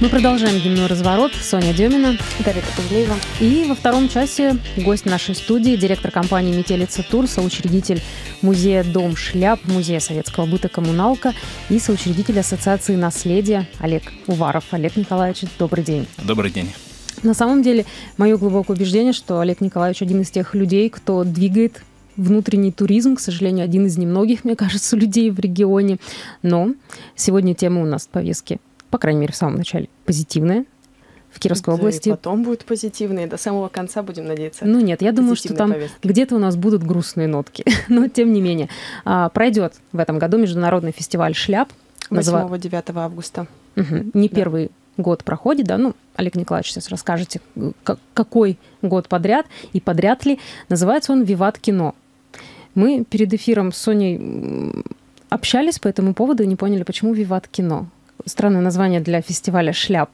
Мы продолжаем дневной разворот. Соня Демина. Дарья Кузлеева. И во втором часе гость нашей студии, директор компании «Метелица Тур», соучредитель музея «Дом шляп», музея советского быта «Коммуналка» и соучредитель Ассоциации наследия Олег Уваров. Олег Николаевич, добрый день. Добрый день. На самом деле, мое глубокое убеждение, что Олег Николаевич один из тех людей, кто двигает внутренний туризм, к сожалению, один из немногих, мне кажется, людей в регионе. Но сегодня тема у нас в повестке по крайней мере, в самом начале, позитивная в Кировской да области. И потом будет позитивные, до самого конца будем надеяться. Ну нет, я думаю, что там повестки. где-то у нас будут грустные нотки, но тем не менее. А, пройдет в этом году международный фестиваль шляп. 8-9 августа. Угу. Не да. первый год проходит, да, ну, Олег Николаевич сейчас расскажете, какой год подряд и подряд ли. Называется он «Виват кино». Мы перед эфиром с Соней общались по этому поводу и не поняли, почему «Виват кино» странное название для фестиваля «Шляп».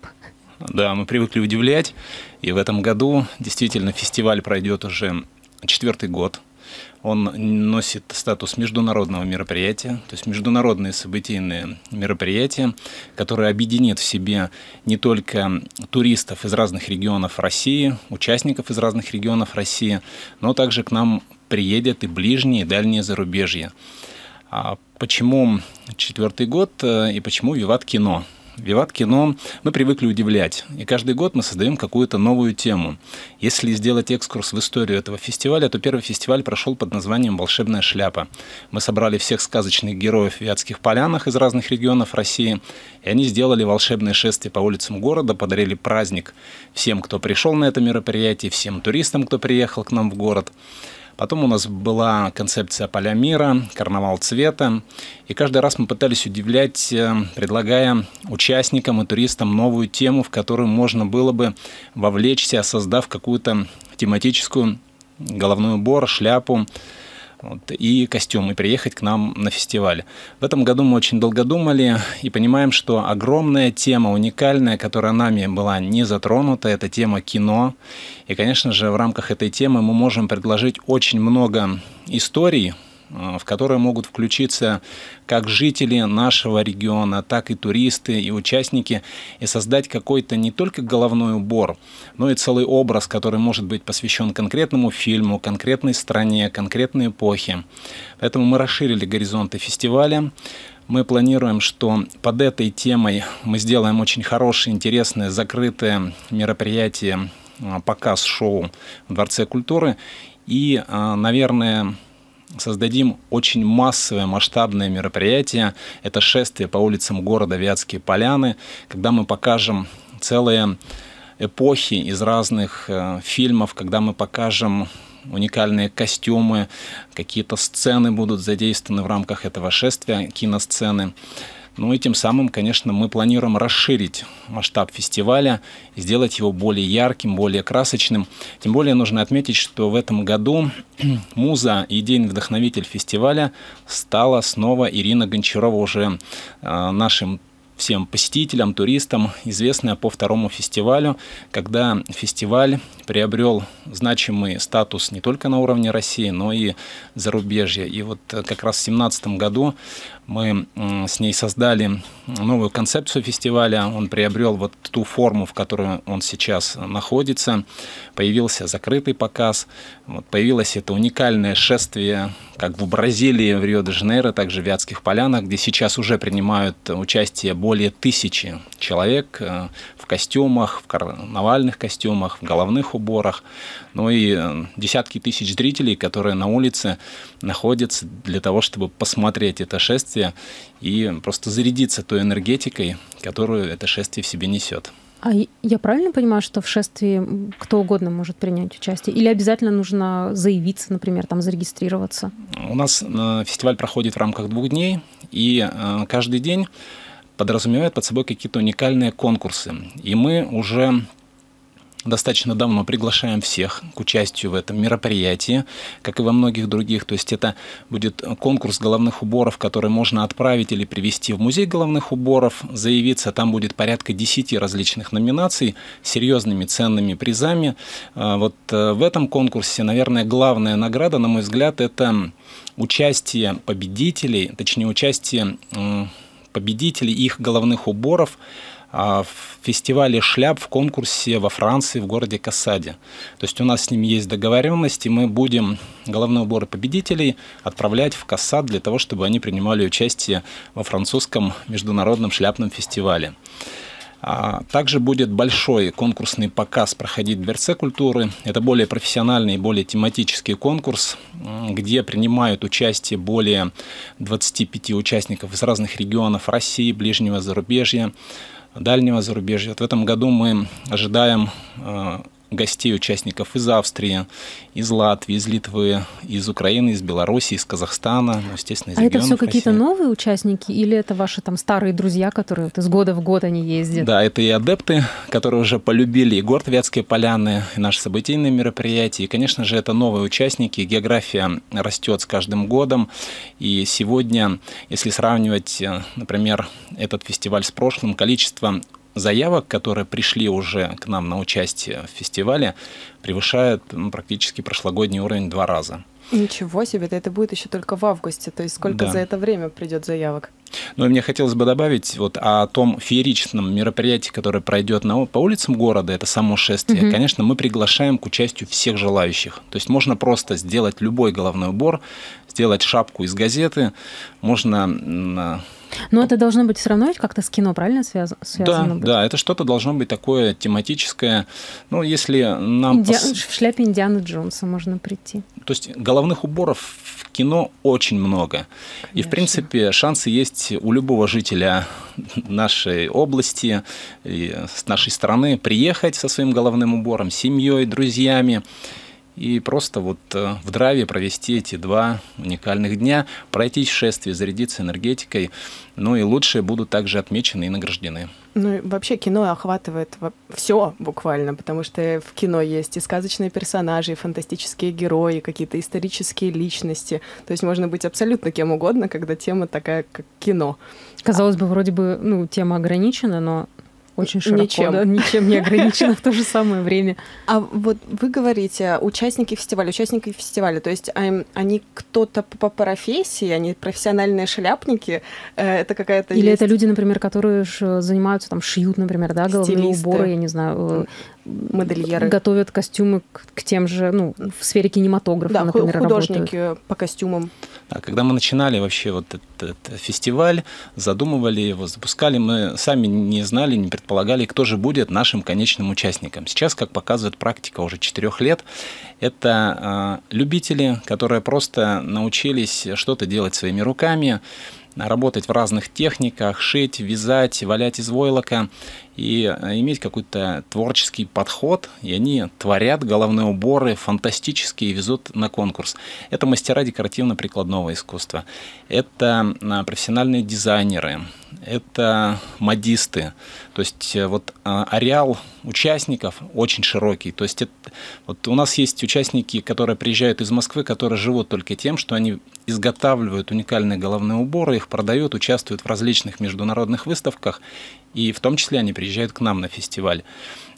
Да, мы привыкли удивлять, и в этом году действительно фестиваль пройдет уже четвертый год. Он носит статус международного мероприятия, то есть международные событийные мероприятия, которые объединят в себе не только туристов из разных регионов России, участников из разных регионов России, но также к нам приедет и ближние, и дальние зарубежья. А почему четвертый год э, и почему Виват кино? Виват кино мы привыкли удивлять, и каждый год мы создаем какую-то новую тему. Если сделать экскурс в историю этого фестиваля, то первый фестиваль прошел под названием «Волшебная шляпа». Мы собрали всех сказочных героев в Вятских полянах из разных регионов России, и они сделали волшебное шествие по улицам города, подарили праздник всем, кто пришел на это мероприятие, всем туристам, кто приехал к нам в город. Потом у нас была концепция поля мира, карнавал цвета. И каждый раз мы пытались удивлять, э, предлагая участникам и туристам новую тему, в которую можно было бы вовлечься, создав какую-то тематическую головной убор, шляпу, вот, и костюм, и приехать к нам на фестиваль. В этом году мы очень долго думали и понимаем, что огромная тема, уникальная, которая нами была не затронута, это тема кино. И, конечно же, в рамках этой темы мы можем предложить очень много историй, в которые могут включиться как жители нашего региона, так и туристы и участники, и создать какой-то не только головной убор, но и целый образ, который может быть посвящен конкретному фильму, конкретной стране, конкретной эпохе. Поэтому мы расширили горизонты фестиваля. Мы планируем, что под этой темой мы сделаем очень хорошее, интересное, закрытое мероприятие, э, показ шоу в Дворце культуры. И, э, наверное, создадим очень массовое, масштабное мероприятие. Это шествие по улицам города Вятские Поляны, когда мы покажем целые эпохи из разных э, фильмов, когда мы покажем уникальные костюмы, какие-то сцены будут задействованы в рамках этого шествия, киносцены. Ну и тем самым, конечно, мы планируем расширить масштаб фестиваля, сделать его более ярким, более красочным. Тем более нужно отметить, что в этом году муза и идейный вдохновитель фестиваля стала снова Ирина Гончарова, уже э, нашим всем посетителям, туристам, известная по второму фестивалю, когда фестиваль приобрел значимый статус не только на уровне России, но и зарубежья. И вот э, как раз в 2017 году мы с ней создали новую концепцию фестиваля. Он приобрел вот ту форму, в которой он сейчас находится. Появился закрытый показ. Вот появилось это уникальное шествие, как в Бразилии, в Рио-де-Жанейро, также в Вятских полянах, где сейчас уже принимают участие более тысячи человек э, в костюмах, в карнавальных костюмах, в головных уборах. Ну и э, десятки тысяч зрителей, которые на улице находятся для того, чтобы посмотреть это шествие шествие и просто зарядиться той энергетикой, которую это шествие в себе несет. А я правильно понимаю, что в шествии кто угодно может принять участие? Или обязательно нужно заявиться, например, там зарегистрироваться? У нас э, фестиваль проходит в рамках двух дней, и э, каждый день подразумевает под собой какие-то уникальные конкурсы. И мы уже достаточно давно приглашаем всех к участию в этом мероприятии, как и во многих других. То есть это будет конкурс головных уборов, который можно отправить или привести в музей головных уборов, заявиться. Там будет порядка 10 различных номинаций с серьезными ценными призами. А, вот э, в этом конкурсе, наверное, главная награда, на мой взгляд, это участие победителей, точнее участие победителей их головных уборов в фестивале шляп в конкурсе во Франции в городе Кассаде. То есть у нас с ними есть договоренность, и мы будем головные уборы победителей отправлять в Кассад для того, чтобы они принимали участие во французском международном шляпном фестивале. А также будет большой конкурсный показ проходить в Дворце культуры. Это более профессиональный и более тематический конкурс, где принимают участие более 25 участников из разных регионов России, ближнего зарубежья, дальнего зарубежья. Вот в этом году мы ожидаем а, гостей, участников из Австрии, из Латвии, из Литвы, из Украины, из Беларуси, из Казахстана, ну, естественно, из А это все какие-то новые участники или это ваши там старые друзья, которые вот из года в год они ездят? Да, это и адепты, которые уже полюбили и город Вятские поляны, и наши событийные мероприятия. И, конечно же, это новые участники. География растет с каждым годом. И сегодня, если сравнивать, э, например, этот фестиваль с прошлым, количество заявок, которые пришли уже к нам на участие в фестивале, превышает ну, практически прошлогодний уровень два раза. Ничего себе, это будет еще только в августе. То есть сколько Да. за это время придет заявок? Ну и мне хотелось бы добавить вот о том фееричном мероприятии, которое пройдет на, по улицам города, это само шествие. Мгм. Конечно, мы приглашаем к участию всех желающих. То есть можно просто сделать любой головной убор, сделать шапку из газеты, можно... Но это должно быть все равно как-то с кино, правильно связ- Да, связано? быть? да, это что-то должно быть такое тематическое. Ну, если нам... Инди- пос- В шляпе Индианы Джонса можно прийти. То есть головных уборов в кино очень много. И, в Конечно. принципе, шансы есть у любого жителя нашей области, с нашей страны приехать со своим головным убором, семьей, друзьями и просто вот э, в драйве провести эти два уникальных дня, пройтись в шествие, зарядиться энергетикой. Ну и лучшие будут также отмечены и награждены. Ну и вообще кино охватывает все буквально, потому что в кино есть и сказочные персонажи, и фантастические герои, какие-то исторические личности. То есть можно быть абсолютно кем угодно, когда тема такая, как кино. Казалось бы, вроде бы, ну, тема ограничена, но очень широко, Ничем. да, ничем не ограничена в то же самое время. А вот вы говорите, участники фестиваля, участники фестиваля, то есть они кто-то по профессии, они профессиональные шляпники, э, это какая-то Или есть- это люди, например, которые занимаются, там, шьют, например, да, головные Стилисты. уборы, я не знаю, э, модельеры. готовят костюмы к, к тем же, ну, в сфере кинематографа, Да, например, работают. художники по костюмам. А когда мы начинали вообще вот этот, этот фестиваль, задумывали его, запускали, мы сами не знали, не предполагали, кто же будет нашим конечным участником. Сейчас, как показывает практика уже четырех лет, это э, любители, которые просто научились что-то делать своими руками, работать в разных техниках, шить, вязать, валять из войлока и э, иметь какой-то творческий подход, и они творят головные уборы фантастические и везут на конкурс. Это мастера декоративно-прикладного искусства, это а, профессиональные дизайнеры, это модисты. То есть э, вот ареал участников очень широкий. То есть это, вот у нас есть участники, которые приезжают из Москвы, которые живут только тем, что они изготавливают уникальные головные уборы, их продают, участвуют в различных международных выставках, и в том числе они приезжают к нам на фестиваль.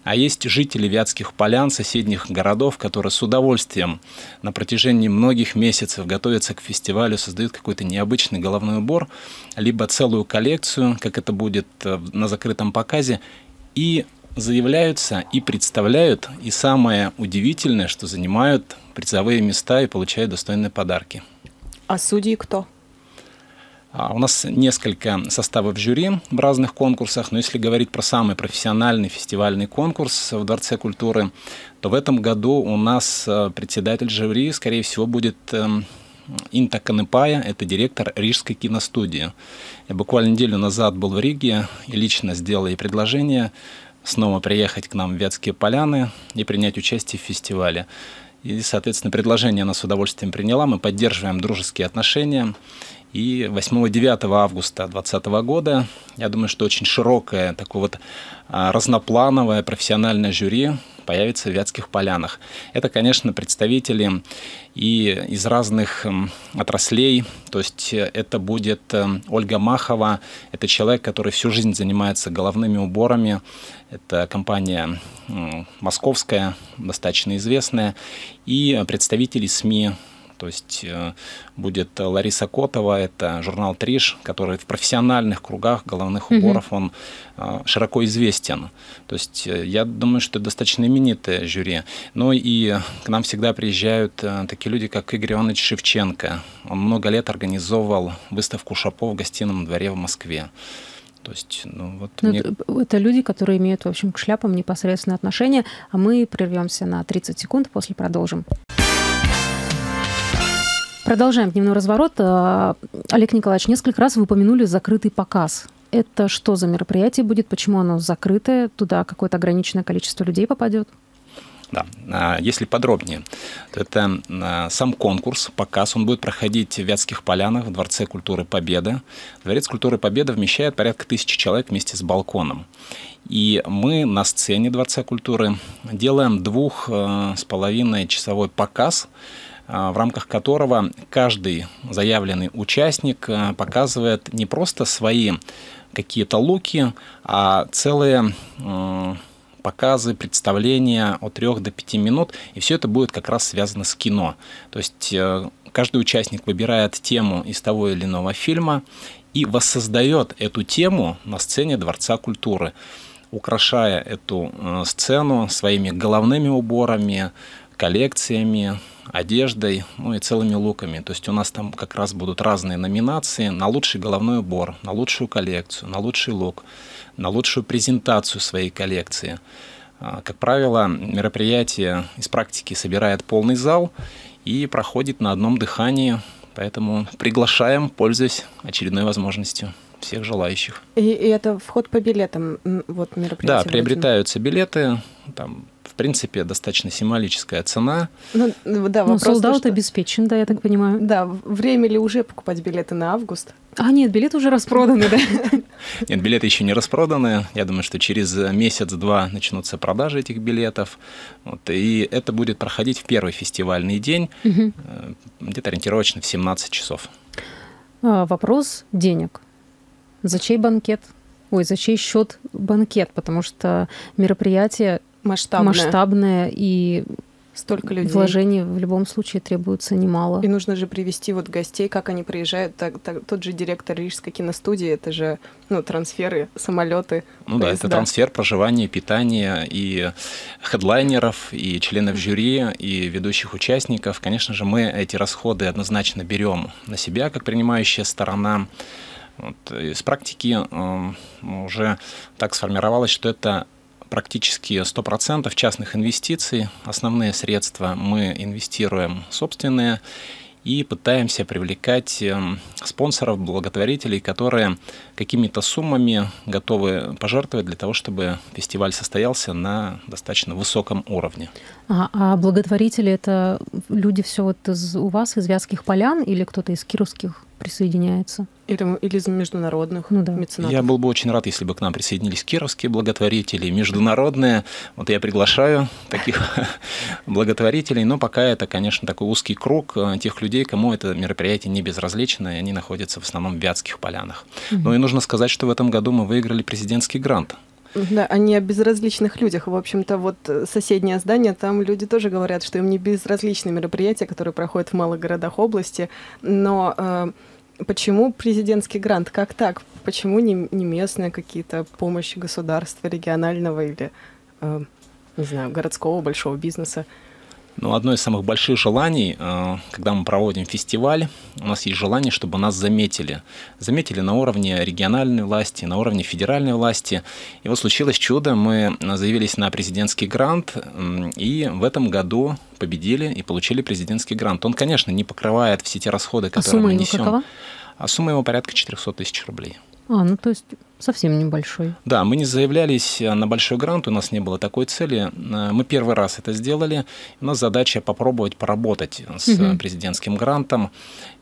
А есть жители Вятских полян, соседних городов, которые с удовольствием на протяжении многих месяцев готовятся к фестивалю, создают какой-то необычный головной убор, либо целую коллекцию, как это будет э, на закрытом показе, и заявляются и представляют, и самое удивительное, что занимают призовые места и получают достойные подарки. А судьи кто? А У нас несколько составов жюри в разных конкурсах, но если говорить про самый профессиональный фестивальный конкурс в Дворце культуры, то в этом году у нас э, председатель жюри, скорее всего, будет эм, Инта Канепая, это директор Рижской киностудии. Я буквально неделю назад был в Риге и лично сделал ей предложение снова приехать к нам в Вятские поляны и принять участие в фестивале. И, соответственно, предложение она с удовольствием приняла. Мы поддерживаем дружеские отношения. И 8-9 августа 2020 года, я думаю, что очень широкое, такое вот разноплановое профессиональное жюри появится в Вятских полянах. Это, конечно, представители и из разных отраслей. То есть э, это будет э, Ольга Махова, это человек, который всю жизнь занимается головными уборами. Это компания московская, достаточно известная. И представители СМИ, То есть э, будет Лариса Котова, это журнал «Триш», который в профессиональных кругах головных уборов, он э, широко известен. То есть я думаю, что достаточно именитое жюри. Но и к нам всегда приезжают такие люди, как Игорь Иванович Шевченко. Он много лет организовывал выставку Шапо в гостином дворе в Москве. То есть, ну, вот ну, мне... Это люди, которые имеют, в общем, к шляпам непосредственное отношение, а мы прервемся на 30 секунд, после продолжим. Продолжаем дневной разворот. А, Олег Николаевич, несколько раз вы упомянули закрытый показ. Это что за мероприятие будет? Почему оно закрытое? Туда какое-то ограниченное количество людей попадет? Да. А, если подробнее, то это а, сам конкурс, показ, он будет проходить в Вятских полянах в Дворце культуры Победы. Дворец культуры Победы вмещает порядка тысячи человек вместе с балконом. И мы на сцене Дворца культуры делаем двух с половиной часовой показ, в рамках которого каждый заявленный участник показывает не просто свои какие-то луки, а целые показы, представления от 3 до 5 минут, и все это будет как раз связано с кино. То есть э, каждый участник выбирает тему из того или иного фильма и воссоздает эту тему на сцене Дворца культуры, украшая эту э, сцену своими головными уборами, коллекциями, одеждой, ну и целыми луками. То есть у нас там как раз будут разные номинации на лучший головной убор, на лучшую коллекцию, на лучший лук на лучшую презентацию своей коллекции. А, как правило, мероприятие из практики собирает полный зал и проходит на одном дыхании, поэтому приглашаем, пользуясь очередной возможностью всех желающих. И, и это вход по билетам, вот мероприятие? Да, приобретаются билеты, там принципе, достаточно символическая цена. Ну, да, Но солдат что... обеспечен, да, я так понимаю. Да, время ли уже покупать билеты на август? А, нет, билеты уже распроданы, да? Нет, билеты еще не распроданы. Я думаю, что через месяц-два начнутся продажи этих билетов. Вот, и это будет проходить в первый фестивальный день, угу. где-то ориентировочно в 17 часов. А, вопрос денег. За чей банкет? Ой, за чей счет банкет? Потому что мероприятие масштабное, масштабное и столько людей. Вложений в любом случае требуется немало. И нужно же привести вот гостей, как они приезжают. Так, так, тот же директор Рижской киностудии, это же ну, трансферы, самолеты. Ну да, это трансфер, проживание, питание и хедлайнеров, и членов жюри, и ведущих участников. Конечно же, мы эти расходы однозначно берем на себя, как принимающая сторона. Вот. Из практики э, уже так сформировалось, что это практически 100% частных инвестиций. Основные средства мы инвестируем собственные и пытаемся привлекать эм, спонсоров, благотворителей, которые какими-то суммами готовы пожертвовать для того, чтобы фестиваль состоялся на достаточно высоком уровне. А, а благотворители это люди все вот из, у вас из Вятских полян или кто-то из кировских присоединяется? Или, или из международных ну, да. меценатов. Я был бы очень рад, если бы к нам присоединились кировские благотворители, международные. Вот я приглашаю таких благотворителей, но пока это, конечно, такой узкий круг э, тех людей, кому это мероприятие не безразлично, и они находятся в основном в Вятских полянах. Угу. Ну и нужно сказать, что в этом году мы выиграли президентский грант. Да, они о безразличных людях. В общем-то, вот э, соседнее здание, там люди тоже говорят, что им не безразличны мероприятия, которые проходят в малых городах области, но э, Почему президентский грант? Как так? Почему не, не местные какие-то помощи государства, регионального или, э, не знаю, городского большого бизнеса? Ну, одно из самых больших желаний, э, когда мы проводим фестиваль, у нас есть желание, чтобы нас заметили. Заметили на уровне региональной власти, на уровне федеральной власти. И вот случилось чудо, мы заявились на президентский грант, и в этом году победили и получили президентский грант. Он, конечно, не покрывает все те расходы, которые а мы несем. Какова? А сумма его порядка 400 тысяч рублей. А, ну то есть совсем небольшой. Да, мы не заявлялись на большой грант, у нас не было такой цели. Э, мы первый раз это сделали. У нас задача попробовать поработать с угу. президентским грантом,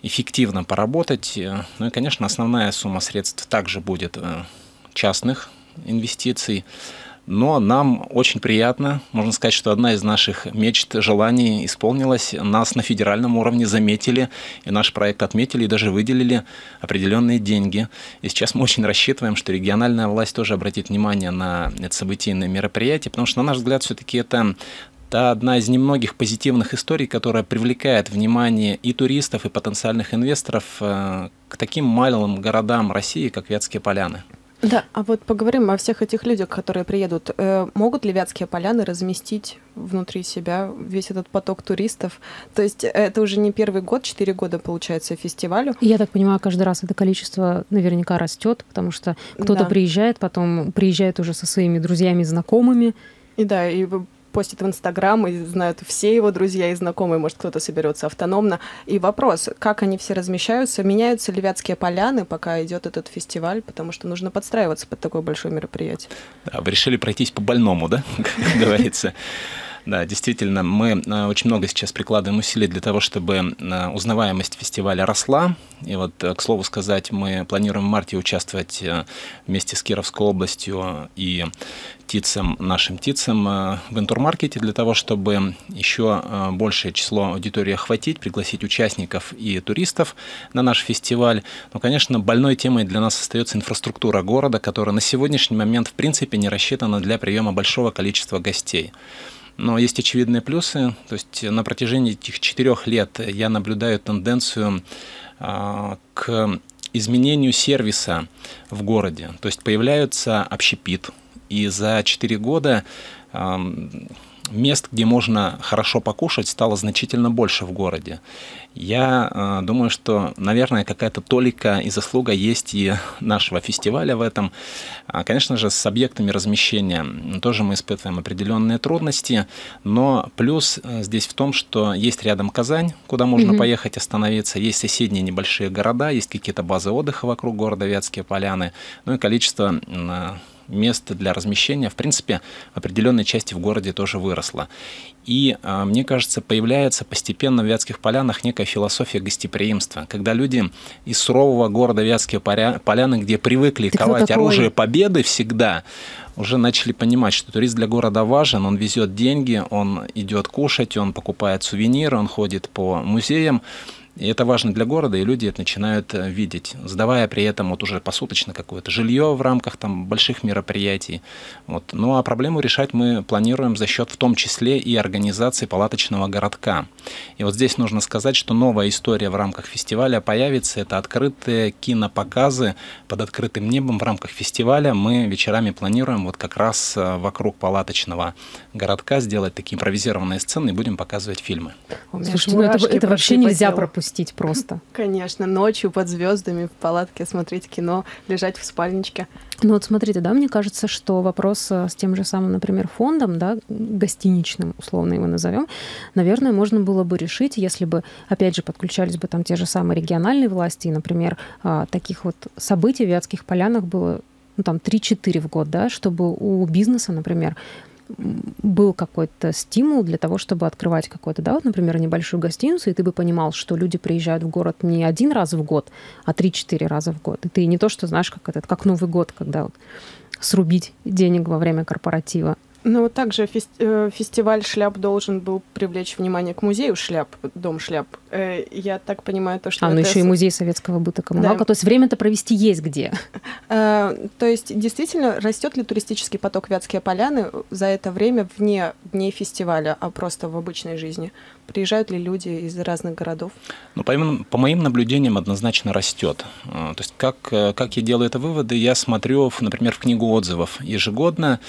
эффективно поработать. Э, ну и, конечно, основная сумма средств также будет э, частных инвестиций. Но нам очень приятно, можно сказать, что одна из наших мечт, желаний исполнилась. Нас на федеральном уровне заметили, и наш проект отметили, и даже выделили определенные деньги. И сейчас мы очень рассчитываем, что региональная власть тоже обратит внимание на это событийное мероприятие, потому что, на наш взгляд, все-таки это это одна из немногих позитивных историй, которая привлекает внимание и туристов, и потенциальных инвесторов э, к таким малым городам России, как Вятские поляны. Да, а вот поговорим о всех этих людях, которые приедут. Э, могут ли Вятские поляны разместить внутри себя весь этот поток туристов? То есть это уже не первый год, четыре года, получается, фестивалю. Я так понимаю, каждый раз это количество наверняка растет, потому что кто-то да. приезжает, потом приезжает уже со своими друзьями, знакомыми. И да, и постит в Инстаграм, и знают все его друзья и знакомые, может, кто-то соберется автономно. И вопрос, как они все размещаются, меняются ли Вятские поляны, пока идет этот фестиваль, потому что нужно подстраиваться под такое большое мероприятие. Да, вы решили пройтись по больному, да, как говорится. Да, действительно, мы э, очень много сейчас прикладываем усилий для того, чтобы э, узнаваемость фестиваля росла. И вот, э, к слову сказать, мы планируем в марте участвовать вместе с Кировской областью и ТИЦем, нашим ТИЦем в Интурмаркете для того, чтобы еще большее число аудитории охватить, пригласить участников и туристов на наш фестиваль. Но, конечно, больной темой для нас остается инфраструктура города, которая на сегодняшний момент в принципе не рассчитана для приема большого количества гостей. Но есть очевидные плюсы. То есть на протяжении этих четырех лет я наблюдаю тенденцию а, к изменению сервиса в городе. То есть появляется общепит. И за четыре года мест, где можно хорошо покушать, стало значительно больше в городе. Я э, думаю, что, наверное, какая-то толика и заслуга есть и нашего фестиваля в этом. А, конечно же, с объектами размещения тоже мы испытываем определенные трудности, но плюс э, здесь в том, что есть рядом Казань, куда можно mm-hmm. поехать остановиться, есть соседние небольшие города, есть какие-то базы отдыха вокруг города Вятские поляны, ну и количество мест для размещения, в принципе, в определенной части в городе тоже выросло. И, а, мне кажется, появляется постепенно в Вятских полянах некая философия гостеприимства, когда люди из сурового города Вятские поляны, где привыкли Ты ковать оружие победы всегда, уже начали понимать, что турист для города важен, он везет деньги, он идет кушать, он покупает сувениры, он ходит по музеям, и это важно для города, и люди это начинают э, видеть, сдавая при этом вот уже посуточно какое-то жилье в рамках там больших мероприятий. Вот. Ну а проблему решать мы планируем за счет в том числе и организации палаточного городка. И вот здесь нужно сказать, что новая история в рамках фестиваля появится. Это открытые кинопоказы под открытым небом в рамках фестиваля. Мы вечерами планируем вот как раз э, вокруг палаточного городка сделать такие импровизированные сцены и будем показывать фильмы. Слушай, ну это, это вообще нельзя пропустить пропустить просто. Конечно, ночью под звездами в палатке смотреть кино, лежать в спальничке. Ну вот смотрите, да, мне кажется, что вопрос э, с тем же самым, например, фондом, да, гостиничным, условно его назовем, наверное, можно было бы решить, если бы, опять же, подключались бы там те же самые региональные власти, и, например, а, таких вот событий в Вятских полянах было ну, там 3-4 в год, да, чтобы у бизнеса, например, был какой-то стимул для того, чтобы открывать какой-то, да, вот, например, небольшую гостиницу, и ты бы понимал, что люди приезжают в город не один раз в год, а три-четыре раза в год. И ты не то, что знаешь, как этот, как Новый год, когда вот срубить денег во время корпоратива, ну, также э, фестиваль шляп должен был привлечь внимание к музею шляп, дом шляп. Э, я так понимаю, то, что... А, ну еще и музей советского быта коммуналка. Да. То есть время-то провести есть где. Э, то есть действительно растет ли туристический поток Вятские поляны за это время вне дней фестиваля, а просто в обычной жизни? Приезжают ли люди из разных городов? Ну, по, по моим наблюдениям однозначно растет. То есть как, как я делаю это выводы, я смотрю, например, в книгу отзывов ежегодно,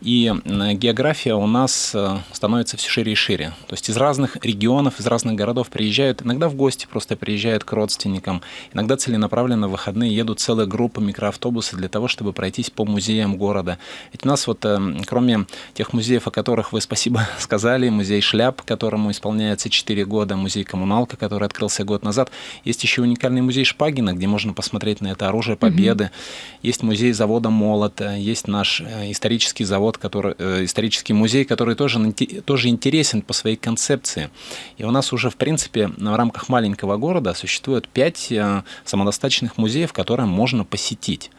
и география у нас э, становится все шире и шире. То есть из разных регионов, из разных городов приезжают, иногда в гости просто приезжают к родственникам, иногда целенаправленно в выходные едут целые группы микроавтобусы для того, чтобы пройтись по музеям города. Ведь у нас вот, э, кроме тех музеев, о которых вы спасибо сказали, музей шляп, которому исполняется 4 года, музей коммуналка, который открылся год назад, есть еще уникальный музей Шпагина, где можно посмотреть на это оружие победы, mm-hmm. есть музей завода Молот, есть наш э, исторический завод, который исторический музей, который тоже, тоже интересен по своей концепции. И у нас уже, в принципе, в рамках маленького города существует пять э, самодостаточных музеев, которые можно посетить.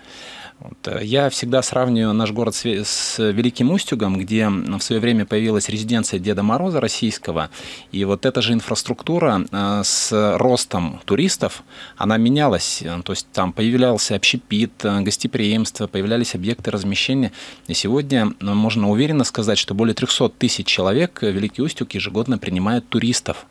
Вот. Э, я всегда сравниваю наш город с, с Великим Устюгом, где в свое время появилась резиденция Деда Мороза российского, и вот эта же инфраструктура э, с ростом туристов, она менялась, то есть там появлялся общепит, э, гостеприимство, появлялись объекты размещения, и сегодня можно уверенно сказать, что более 300 тысяч человек Великий Устюг ежегодно принимает туристов.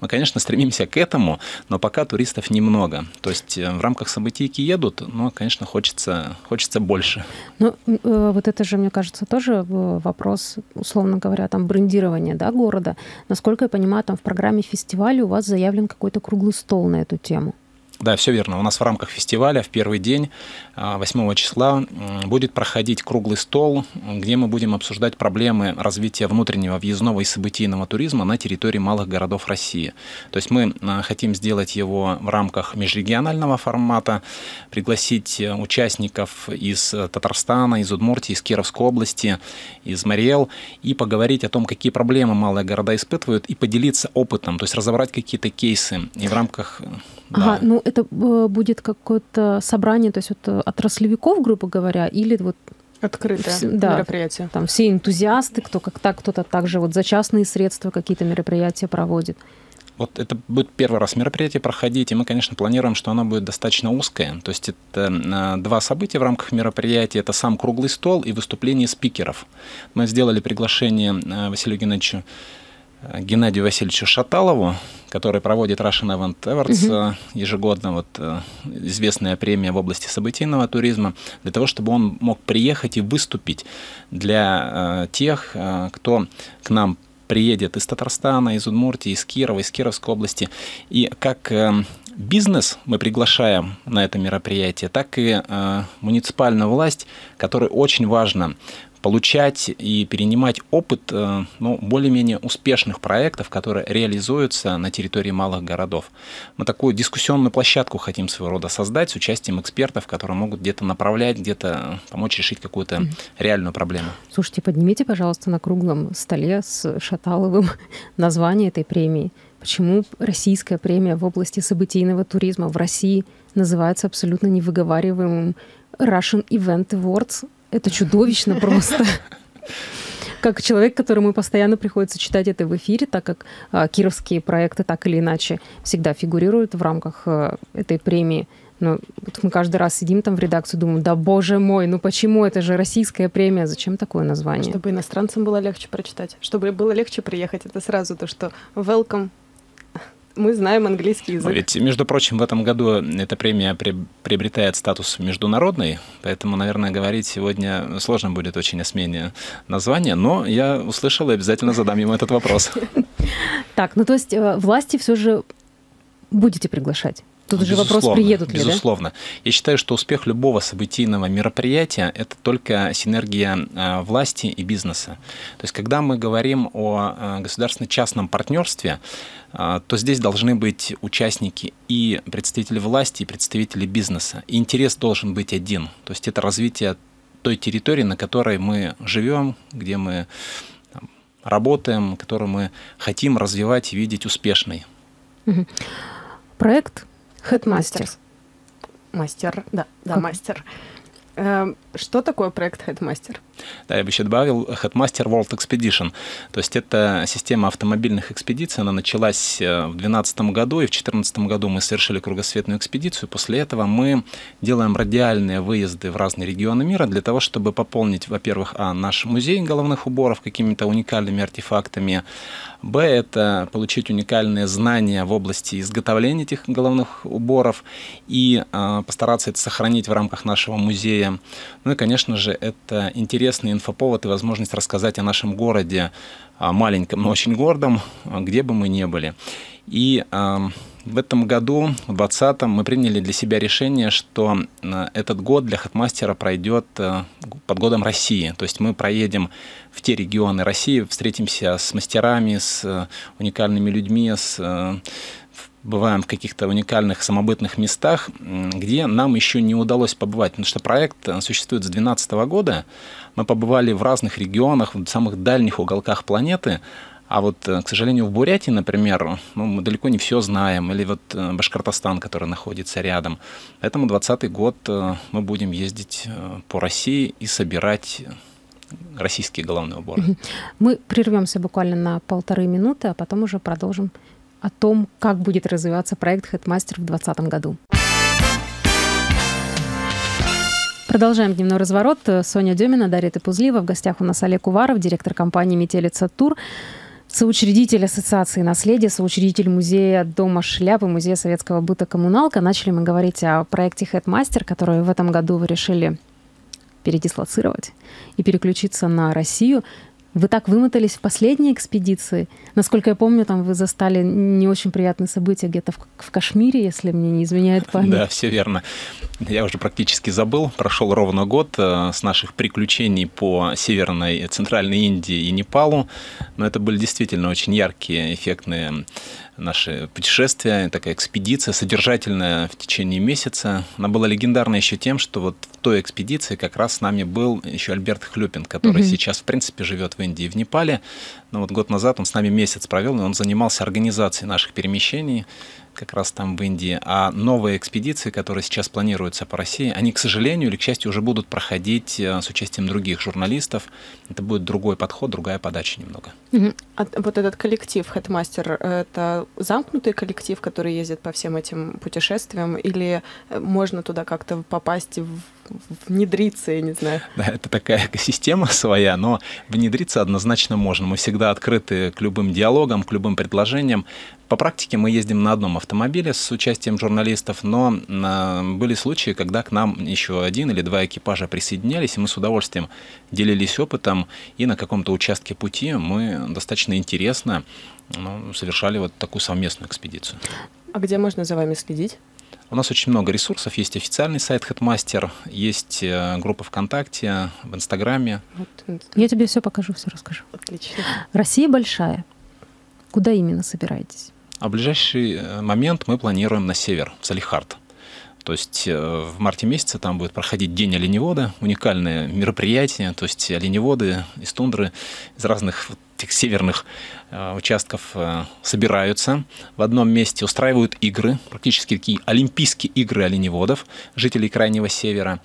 Мы, конечно, стремимся к этому, но пока туристов немного. То есть э, в рамках событийки едут, но, конечно, хочется, хочется больше. Ну, э, вот это же, мне кажется, тоже э, вопрос, условно говоря, там брендирования да, города. Насколько я понимаю, там в программе фестиваля у вас заявлен какой-то круглый стол на эту тему. Да, все верно. У нас в рамках фестиваля в первый день, 8 а, числа, будет проходить круглый стол, где мы будем обсуждать проблемы развития внутреннего въездного и событийного туризма на территории малых городов России. То есть мы а, хотим сделать его в рамках межрегионального формата, пригласить э, участников из э, Татарстана, из Удмуртии, из Кировской области, из Мариэл и поговорить о том, какие проблемы малые города испытывают и поделиться опытом, то есть разобрать какие-то кейсы. И в рамках... Ага, да. ну это э, будет какое-то собрание, то есть вот э, отраслевиков, грубо говоря, или вот Открытое Вс- да, мероприятие. Там все энтузиасты, кто как так, кто-то также вот за частные средства какие-то мероприятия проводит. Вот это будет первый раз мероприятие проходить, и мы, конечно, планируем, что оно будет достаточно узкое. То есть это э, два события в рамках мероприятия. Это сам круглый стол и выступление спикеров. Мы сделали приглашение Василию Геннадьевичу Геннадию Васильевичу Шаталову, который проводит Russian Event Awards угу. ежегодно, вот э, известная премия в области событийного туризма, для того, чтобы он мог приехать и выступить для э, тех, кто к нам приедет из Татарстана, из Удмуртии, из Кирова, из Кировской области. И как бизнес мы приглашаем на это мероприятие, так и муниципальную власть, которой очень важно получать и перенимать опыт э, ну, более-менее успешных проектов, которые реализуются на территории малых городов. Мы такую дискуссионную площадку хотим своего рода создать с участием экспертов, которые могут где-то направлять, где-то помочь решить какую-то mm. реальную проблему. Слушайте, поднимите, пожалуйста, на круглом столе с Шаталовым название этой премии. Почему российская премия в области событийного туризма в России называется абсолютно невыговариваемым Russian Event Awards это чудовищно просто. Как человек, которому постоянно приходится читать это в эфире, так как а, кировские проекты так или иначе всегда фигурируют в рамках а, этой премии. Но вот мы каждый раз сидим там в редакции, думаем, да боже мой, ну почему это же российская премия, зачем такое название? Чтобы иностранцам было легче прочитать, чтобы было легче приехать, это сразу то, что welcome мы знаем английский язык. Ведь, между прочим, в этом году эта премия приобретает статус международный, поэтому, наверное, говорить сегодня сложно будет очень о смене названия, но я услышал и обязательно задам ему этот вопрос. Так, ну то есть э, власти все же будете приглашать? Тут же вопрос, приедут ли, Безусловно. Да? Я считаю, что успех любого событийного мероприятия – это только синергия э, власти и бизнеса. То есть, когда мы говорим о э, государственно-частном партнерстве, э, то здесь должны быть участники и представители власти, и представители бизнеса. И интерес должен быть один. То есть, это развитие той территории, на которой мы живем, где мы работаем, которую мы хотим развивать и видеть успешной. Проект Headmasters. Мастер, да, да, как? мастер. Эм, что такое проект Headmaster? Да, я бы еще добавил Headmaster World Expedition. То есть это система автомобильных экспедиций. Она началась э, в 2012 году, и в 2014 году мы совершили кругосветную экспедицию. После этого мы делаем радиальные выезды в разные регионы мира для того, чтобы пополнить, во-первых, а, наш музей головных уборов какими-то уникальными артефактами, б, это получить уникальные знания в области изготовления этих головных уборов и э, постараться это сохранить в рамках нашего музея. Ну и, конечно же, это интерес интересный инфоповод и возможность рассказать о нашем городе, маленьком, но очень гордом, где бы мы ни были. И в этом году, в 2020, мы приняли для себя решение, что этот год для Хатмастера пройдет под годом России. То есть мы проедем в те регионы России, встретимся с мастерами, с уникальными людьми, с бываем в каких-то уникальных самобытных местах, где нам еще не удалось побывать, потому что проект существует с 2012 года. Мы побывали в разных регионах, в самых дальних уголках планеты, А вот, к сожалению, в Бурятии, например, ну, мы далеко не все знаем, или вот Башкортостан, который находится рядом. Поэтому 2020 год мы будем ездить по России и собирать российские головные уборы. Мы прервемся буквально на полторы минуты, а потом уже продолжим о том, как будет развиваться проект Headmaster в 2020 году. Продолжаем дневной разворот. Соня Демина, Дарья Тепузлива. В гостях у нас Олег Уваров, директор компании «Метелица Тур», соучредитель Ассоциации наследия, соучредитель музея Дома шляпы, музея советского быта «Коммуналка». Начали мы говорить о проекте «Headmaster», который в этом году вы решили передислоцировать и переключиться на Россию. Вы так вымотались в последней экспедиции. Насколько я помню, там вы застали не очень приятные события где-то в, в Кашмире, если мне не изменяет память. Да, все верно. Я уже практически забыл. Прошел ровно год э, с наших приключений по Северной, Центральной Индии и Непалу. Но это были действительно очень яркие, эффектные наше путешествие, такая экспедиция, содержательная в течение месяца. Она была легендарна еще тем, что вот в той экспедиции как раз с нами был еще Альберт Хлюпин, который угу. сейчас, в принципе, живет в Индии и в Непале. Но вот год назад он с нами месяц провел, и он занимался организацией наших перемещений как раз там в Индии. А новые экспедиции, которые сейчас планируются по России, они, к сожалению или к счастью, уже будут проходить э, с участием других журналистов. Это будет другой подход, другая подача немного. А вот этот коллектив Headmaster, это замкнутый коллектив, который ездит по всем этим путешествиям, или можно туда как-то попасть в внедриться, я не знаю. Да, это такая экосистема своя, но внедриться однозначно можно. Мы всегда открыты к любым диалогам, к любым предложениям. По практике мы ездим на одном автомобиле с участием журналистов, но а, были случаи, когда к нам еще один или два экипажа присоединялись, и мы с удовольствием делились опытом, и на каком-то участке пути мы достаточно интересно ну, совершали вот такую совместную экспедицию. А где можно за вами следить? У нас очень много ресурсов. Есть официальный сайт Headmaster, есть э, группа ВКонтакте, в Инстаграме. Вот. Я тебе все покажу, все расскажу. Отлично. Россия большая. Куда именно собираетесь? А в ближайший э, момент мы планируем на север, в Салихард. То есть э, в марте месяце там будет проходить День оленевода, уникальное мероприятие. То есть оленеводы из тундры, из разных этих северных э, участков собираются в одном месте, устраивают игры, практически такие олимпийские игры оленеводов, жителей Крайнего Севера.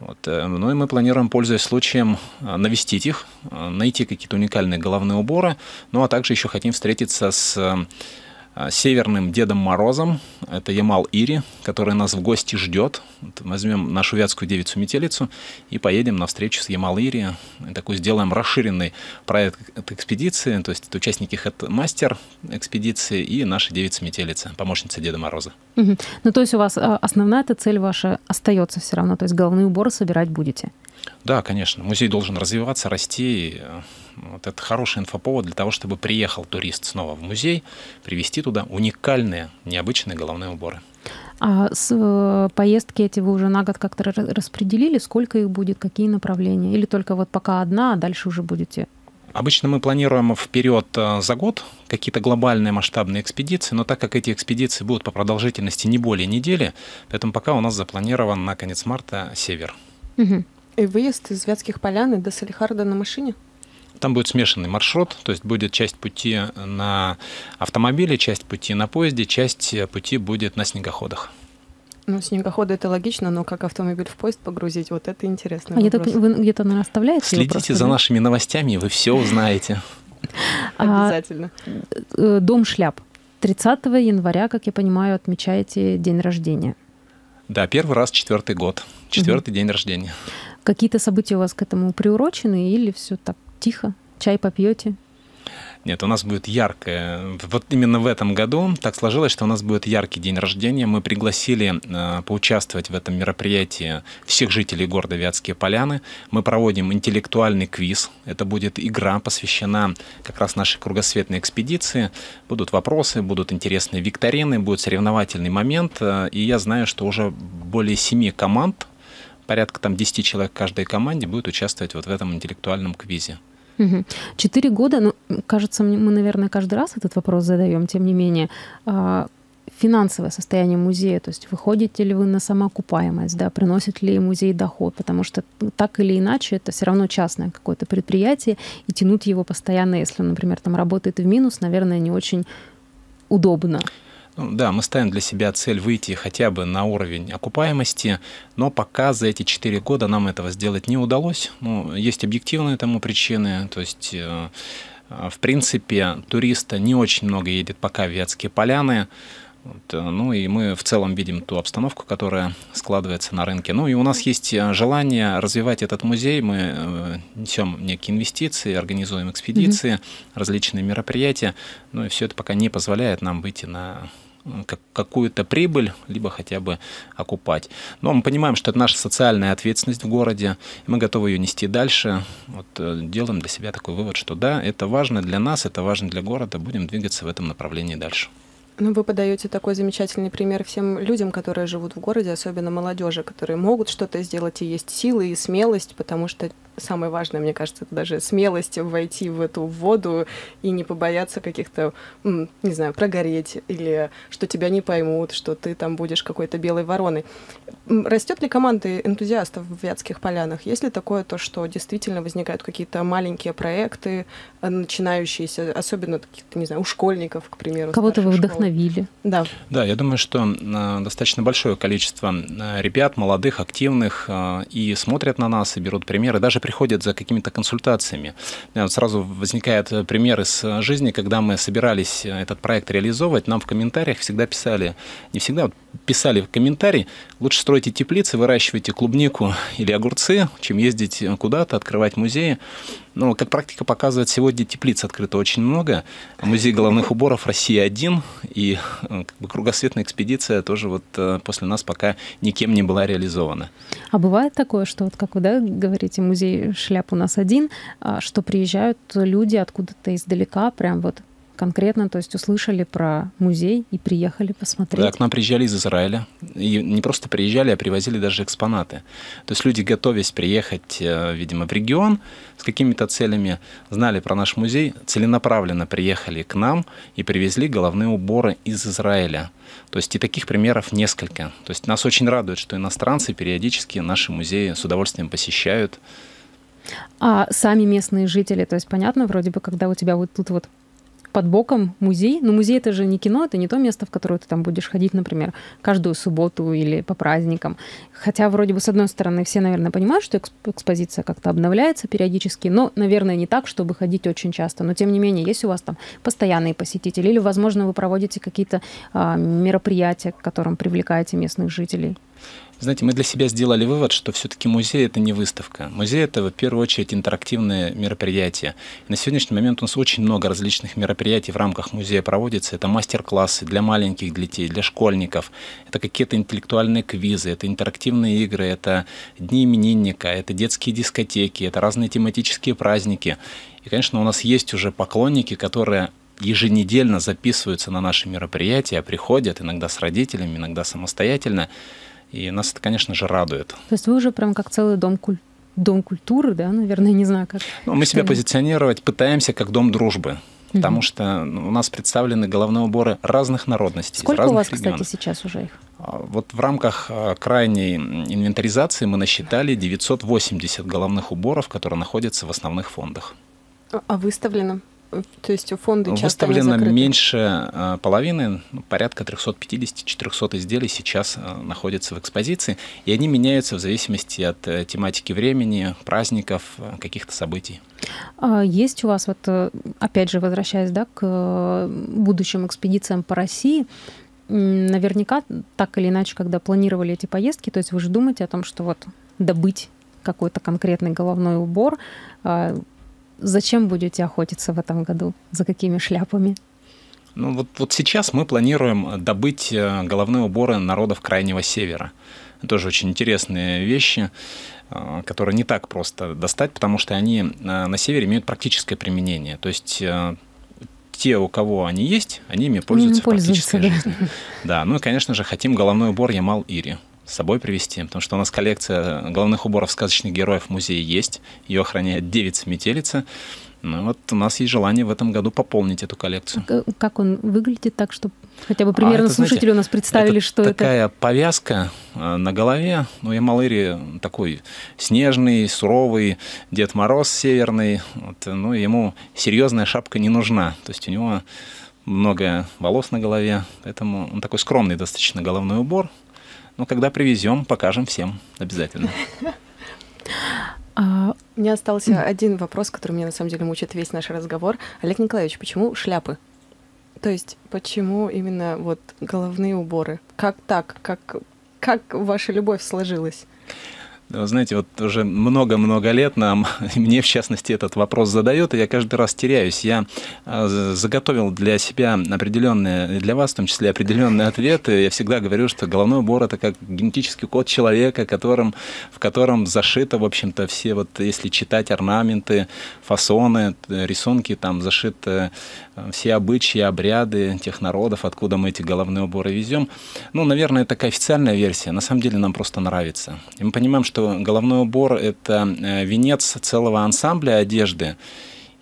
Вот. Ну и мы планируем, пользуясь случаем, навестить их, найти какие-то уникальные головные уборы, ну а также еще хотим встретиться с северным Дедом Морозом. Это Ямал Ири, который нас в гости ждет. Возьмем нашу вятскую девицу-метелицу и поедем на встречу с Ямал Ири. Такой сделаем расширенный проект экспедиции. То есть это участники мастер экспедиции и наша девица-метелица, помощница Деда Мороза. Угу. Ну то есть у вас а, основная эта цель ваша остается все равно, то есть головные уборы собирать будете? Да, конечно. Музей должен развиваться, расти. Вот это хороший инфоповод для того, чтобы приехал турист снова в музей, привезти туда уникальные, необычные головные уборы. А с э, поездки эти вы уже на год как-то распределили? Сколько их будет, какие направления? Или только вот пока одна, а дальше уже будете Обычно мы планируем вперед э, за год какие-то глобальные масштабные экспедиции, но так как эти экспедиции будут по продолжительности не более недели, поэтому пока у нас запланирован на конец марта север. Угу. И выезд из Вятских полян до Салихарда на машине? Там будет смешанный маршрут, то есть будет часть пути на автомобиле, часть пути на поезде, часть пути будет на снегоходах. Ну, снегоходы это логично, но как автомобиль в поезд погрузить, вот это интересно. А где-то, вы где-то наверное, оставляете Следите просто, за да? нашими новостями, и вы все узнаете. А, Обязательно. Э, дом шляп. 30 января, как я понимаю, отмечаете день рождения. Да, первый раз четвертый год, четвертый угу. день рождения. Какие-то события у вас к этому приурочены или все так тихо? Чай попьете? Нет, у нас будет яркое. Вот именно в этом году так сложилось, что у нас будет яркий день рождения. Мы пригласили э, поучаствовать в этом мероприятии всех жителей города Вятские Поляны. Мы проводим интеллектуальный квиз. Это будет игра, посвящена как раз нашей кругосветной экспедиции. Будут вопросы, будут интересные викторины, будет соревновательный момент. Э, и я знаю, что уже более семи команд порядка там 10 человек в каждой команде будет участвовать вот в этом интеллектуальном квизе. Четыре года, ну, кажется, мы, наверное, каждый раз этот вопрос задаем, тем не менее. А, финансовое состояние музея, то есть выходите ли вы на самоокупаемость, да, приносит ли музей доход, потому что так или иначе это все равно частное какое-то предприятие, и тянуть его постоянно, если он, например, там работает в минус, наверное, не очень удобно. Ну, да, мы ставим для себя цель выйти хотя бы на уровень окупаемости, но пока за эти 4 года нам этого сделать не удалось. Ну, есть объективные тому причины, то есть э, в принципе туриста не очень много едет пока в Вятские поляны, вот, э, ну и мы в целом видим ту обстановку, которая складывается на рынке. Ну и у нас есть э, желание развивать этот музей. Мы несем некие инвестиции, организуем экспедиции, mm-hmm. различные мероприятия. Ну и все это пока не позволяет нам выйти на какую-то прибыль, либо хотя бы окупать. Но мы понимаем, что это наша социальная ответственность в городе, и мы готовы ее нести дальше. Вот э, делаем для себя такой вывод, что да, это важно для нас, это важно для города, будем двигаться в этом направлении дальше. Ну, вы подаете такой замечательный пример всем людям, которые живут в городе, особенно молодежи, которые могут что-то сделать, и есть силы и смелость, потому что самое важное, мне кажется, это даже смелость войти в эту воду и не побояться каких-то, не знаю, прогореть или что тебя не поймут, что ты там будешь какой-то белой вороной. Растет ли команда энтузиастов в Вятских полянах? Есть ли такое то, что действительно возникают какие-то маленькие проекты, э, начинающиеся, особенно каких-то, не знаю, у школьников, к примеру? Кого-то вы вдохновили. Да. Да, я думаю, что э, достаточно большое количество э, ребят, молодых, активных, и смотрят на нас, и берут примеры, даже приходят за какими-то консультациями. Сразу возникает пример из жизни, когда мы собирались этот проект реализовывать, нам в комментариях всегда писали, не всегда, писали в комментарии, лучше стройте теплицы, выращивайте клубнику или огурцы, чем ездить куда-то, открывать музеи. Но, как практика показывает, сегодня теплиц открыто очень много. Музей головных уборов России один, и как бы, кругосветная экспедиция тоже вот э, после нас пока никем не была реализована. А бывает такое, что вот как вы да, говорите, музей шляп у нас один, а, что приезжают люди откуда-то издалека, прям вот конкретно, то есть услышали про музей и приехали посмотреть. Да, к нам приезжали из Израиля. И не просто приезжали, а привозили даже экспонаты. То есть люди, готовясь приехать, э, видимо, в регион с какими-то целями, знали про наш музей, целенаправленно приехали к нам и привезли головные уборы из Израиля. То есть и таких примеров несколько. То есть нас очень радует, что иностранцы периодически наши музеи с удовольствием посещают. А сами местные жители, то есть понятно, вроде бы, когда у тебя вот тут вот под боком музей. Но музей это же не кино, это не то место, в которое ты там будешь ходить, например, каждую субботу или по праздникам. Хотя вроде бы с одной стороны все, наверное, понимают, что экспозиция как-то обновляется периодически, но, наверное, не так, чтобы ходить очень часто. Но тем не менее, есть у вас там постоянные посетители или, возможно, вы проводите какие-то а, мероприятия, к которым привлекаете местных жителей? Знаете, мы для себя сделали вывод, что все-таки музей это не выставка. Музей это в первую очередь интерактивное мероприятие. И на сегодняшний момент у нас очень много различных мероприятий в рамках музея проводится. Это мастер-классы для маленьких детей, для школьников. Это какие-то интеллектуальные квизы, это интерактивные игры, это дни именинника, это детские дискотеки, это разные тематические праздники. И, конечно, у нас есть уже поклонники, которые еженедельно записываются на наши мероприятия, приходят иногда с родителями, иногда самостоятельно. И нас это, конечно же, радует. То есть вы уже прям как целый дом культуры дом культуры, да, наверное, не знаю как. Ну, мы себя позиционировать пытаемся как дом дружбы, потому что ну, у нас представлены головные уборы разных народностей. Сколько разных у вас, регионов. кстати, сейчас уже их? А, вот в рамках а, крайней инвентаризации мы насчитали 980 головных уборов, которые находятся в основных фондах. А выставлено? То есть фонды часто Выставлено меньше э, половины, ну, порядка 350-400 изделий сейчас э, находятся в экспозиции, и они меняются в зависимости от э, тематики времени, праздников, каких-то событий. А есть у вас, вот, опять же, возвращаясь да, к будущим экспедициям по России, наверняка так или иначе, когда планировали эти поездки, то есть вы же думаете о том, что вот добыть какой-то конкретный головной убор, Зачем будете охотиться в этом году? За какими шляпами? Ну вот, вот сейчас мы планируем добыть э, головные уборы народов Крайнего Севера. Тоже очень интересные вещи, э, которые не так просто достать, потому что они э, на севере имеют практическое применение. То есть те, у кого они есть, они ими пользуются, пользуются в практической да. жизни. Да, ну и, конечно же, хотим головной убор Ямал-Ири с собой привезти, потому что у нас коллекция головных уборов сказочных героев в музее есть, ее охраняет девица-метелица, Ну вот у нас есть желание в этом году пополнить эту коллекцию. Как он выглядит так, чтобы хотя бы примерно а это, слушатели знаете, у нас представили, это что такая это? такая повязка э, на голове. Ну, Ямалыри такой снежный, суровый, Дед Мороз северный. Вот, ну, ему серьезная шапка не нужна. То есть у него много волос на голове, поэтому он такой скромный достаточно головной убор. Но когда привезем, покажем всем обязательно. А... У меня остался один вопрос, который меня на самом деле мучает весь наш разговор. Олег Николаевич, почему шляпы? То есть почему именно вот головные уборы? Как так? Как, как ваша любовь сложилась? Знаете, вот уже много-много лет нам, мне в частности, этот вопрос задают, и я каждый раз теряюсь. Я а, заготовил для себя определенные, для вас в том числе, определенные ответы. Я всегда говорю, что головной убор – это как генетический код человека, которым, в котором зашито, в общем-то, все, вот если читать орнаменты, фасоны, рисунки, там зашиты э, все обычаи, обряды тех народов, откуда мы эти головные уборы везем. Ну, наверное, это такая официальная версия. На самом деле нам просто нравится. И мы понимаем, что что головной убор – это э, венец целого ансамбля одежды.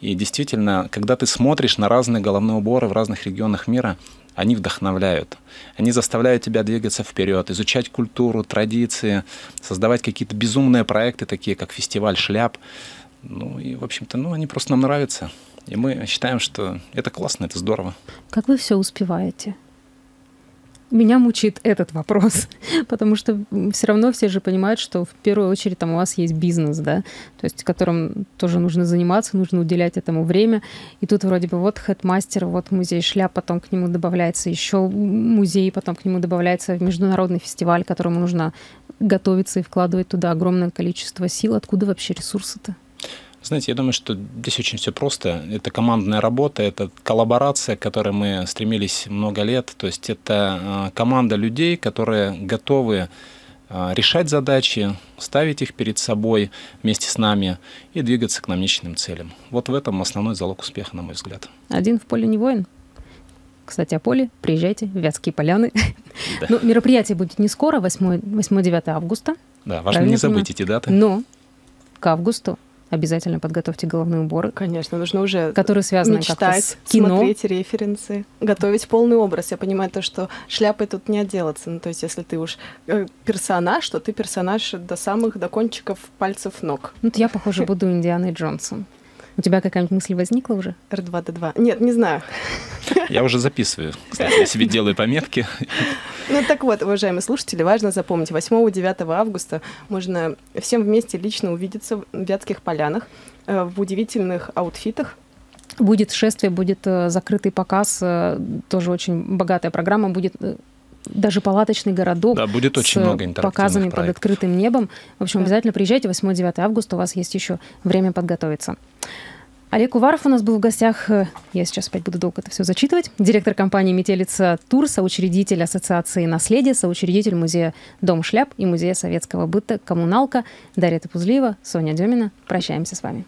И действительно, когда ты смотришь на разные головные уборы в разных регионах мира, они вдохновляют. Они заставляют тебя двигаться вперед, изучать культуру, традиции, создавать какие-то безумные проекты, такие как фестиваль шляп. Ну и, в общем-то, ну, они просто нам нравятся. И мы считаем, что это классно, это здорово. Как вы все успеваете? Меня мучает этот вопрос, потому что все равно все же понимают, что в первую очередь там у вас есть бизнес, да, то есть которым тоже нужно заниматься, нужно уделять этому время. И тут вроде бы вот хедмастер, вот музей шляп, потом к нему добавляется еще музей, потом к нему добавляется международный фестиваль, которому нужно готовиться и вкладывать туда огромное количество сил. Откуда вообще ресурсы-то? Знаете, я думаю, что здесь очень все просто. Это командная работа, это коллаборация, к которой мы стремились много лет. То есть это а, команда людей, которые готовы а, решать задачи, ставить их перед собой вместе с нами и двигаться к намеченным целям. Вот в этом основной залог успеха, на мой взгляд. Один в поле не воин. Кстати, о поле. Приезжайте в Вятские поляны. Да. Ну, мероприятие будет не скоро, 8-9 августа. Да, важно не забыть эти даты. Но к августу обязательно подготовьте головные уборы. Конечно, нужно уже которые связаны мечтать, с кино. смотреть референсы, готовить полный образ. Я понимаю то, что шляпой тут не отделаться. Ну, то есть, если ты уж э, персонаж, то ты персонаж до самых, до кончиков пальцев ног. Ну, я, похоже, буду Индианой Джонсон. У тебя какая-нибудь мысль возникла уже? R2D2. Нет, не знаю. Я уже записываю. Кстати, я себе делаю пометки. Ну так вот, уважаемые слушатели, важно запомнить, 8-9 августа можно всем вместе лично увидеться в Вятских полянах э, в удивительных аутфитах, Будет шествие, будет э, закрытый показ, э, тоже очень богатая программа, будет даже палаточный городок. Да, будет очень много показами проектов. под открытым небом. В общем, да. обязательно приезжайте 8-9 августа, у вас есть еще время подготовиться. Олег Уваров у нас был в гостях. Я сейчас опять буду долго это все зачитывать. Директор компании «Метелица Тур», соучредитель Ассоциации «Наследие», соучредитель музея «Дом шляп» и музея советского быта «Коммуналка». Дарья Топузлиева, Соня Демина. Прощаемся с вами.